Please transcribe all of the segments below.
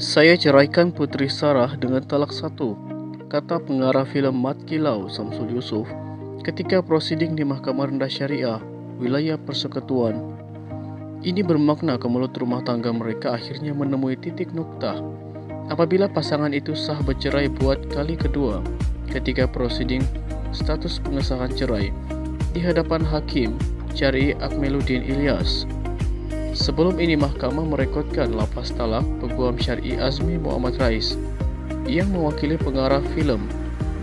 Saya ceraikan Putri Sarah dengan talak satu, kata pengarah filem Mat Kilau Samsul Yusof ketika prosiding di Mahkamah Rendah Syariah, wilayah persekutuan. Ini bermakna kemelut rumah tangga mereka akhirnya menemui titik noktah apabila pasangan itu sah bercerai buat kali kedua ketika prosiding status pengesahan cerai di hadapan Hakim Syari Akmeluddin Ilyas. Sebelum ini mahkamah merekodkan lapas talak peguam syari Azmi Muhammad Rais yang mewakili pengarah filem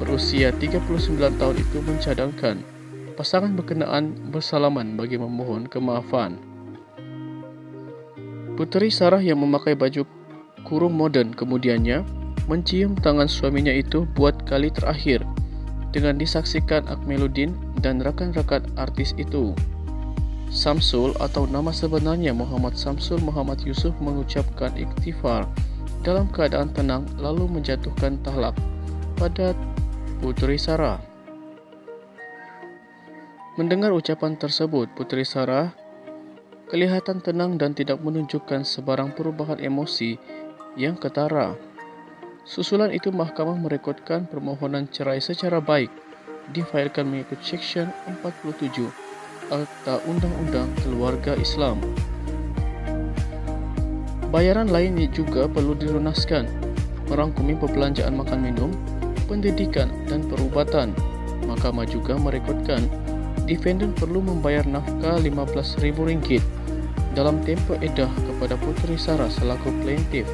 berusia 39 tahun itu mencadangkan pasangan berkenaan bersalaman bagi memohon kemaafan. Puteri Sarah yang memakai baju kurung moden kemudiannya mencium tangan suaminya itu buat kali terakhir dengan disaksikan Akmeluddin dan rakan-rakan artis itu. Samsul atau nama sebenarnya Muhammad Samsul Muhammad Yusuf mengucapkan ikhtifar dalam keadaan tenang lalu menjatuhkan tahlak pada Putri Sarah. Mendengar ucapan tersebut, Putri Sarah kelihatan tenang dan tidak menunjukkan sebarang perubahan emosi yang ketara. Susulan itu mahkamah merekodkan permohonan cerai secara baik difailkan mengikut Seksyen 47 Akta Undang-Undang Keluarga Islam. Bayaran lain juga perlu dilunaskan, merangkumi perbelanjaan makan minum, pendidikan dan perubatan. Mahkamah juga merekodkan defendant perlu membayar nafkah RM15,000 dalam tempoh edah kepada Puteri Sarah selaku plaintiff.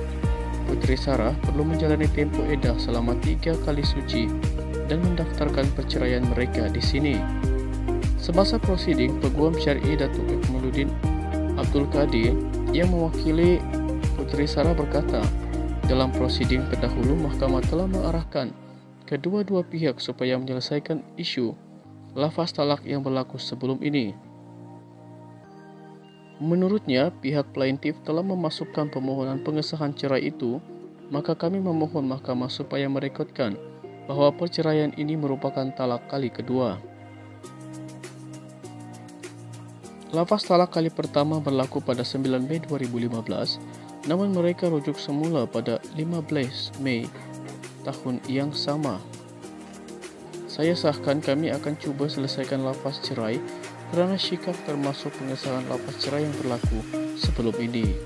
Puteri Sarah perlu menjalani tempoh edah selama tiga kali suci dan mendaftarkan perceraian mereka di sini. Semasa prosiding, Peguam Syari Datuk Ekmaluddin Abdul Qadir yang mewakili Puteri Sarah berkata, dalam prosiding pendahulu, mahkamah telah mengarahkan kedua-dua pihak supaya menyelesaikan isu lafaz talak yang berlaku sebelum ini. Menurutnya, pihak plaintiff telah memasukkan permohonan pengesahan cerai itu, maka kami memohon mahkamah supaya merekodkan bahawa perceraian ini merupakan talak kali kedua. Lafaz talak kali pertama berlaku pada 9 Mei 2015, namun mereka rujuk semula pada 15 Mei tahun yang sama. Saya sahkan kami akan cuba selesaikan lafaz cerai kerana syikaf termasuk pengesahan lafaz cerai yang berlaku sebelum ini.